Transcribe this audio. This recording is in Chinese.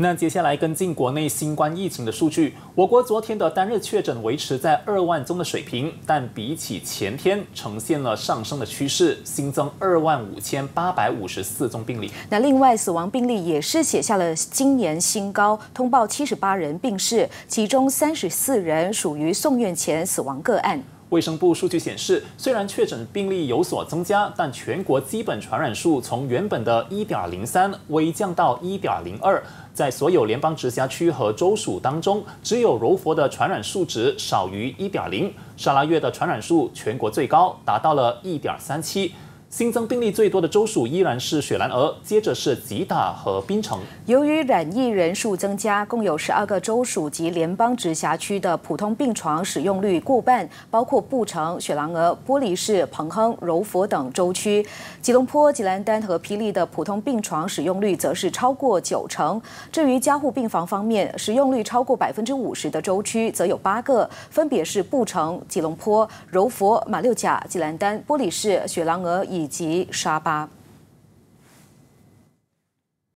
那接下来跟进国内新冠疫情的数据，我国昨天的单日确诊维持在二万宗的水平，但比起前天呈现了上升的趋势，新增二万五千八百五十四宗病例。那另外死亡病例也是写下了今年新高，通报七十八人病逝，其中三十四人属于送院前死亡个案。卫生部数据显示，虽然确诊病例有所增加，但全国基本传染数从原本的一点零三微降到一点零二。在所有联邦直辖区和州属当中，只有柔佛的传染数值少于一点零，沙拉越的传染数全国最高，达到了一点三七。新增病例最多的州属依然是雪兰莪，接着是吉打和槟城。由于染疫人数增加，共有十二个州属及联邦直辖区的普通病床使用率过半，包括布城、雪兰莪、玻璃市、彭亨、柔佛等州区。吉隆坡、吉兰丹和霹雳的普通病床使用率则是超过九成。至于加护病房方面，使用率超过百分之五十的州区则有八个，分别是布城、吉隆坡、柔佛、马六甲、吉兰丹、玻璃市、雪兰莪以。以及沙巴。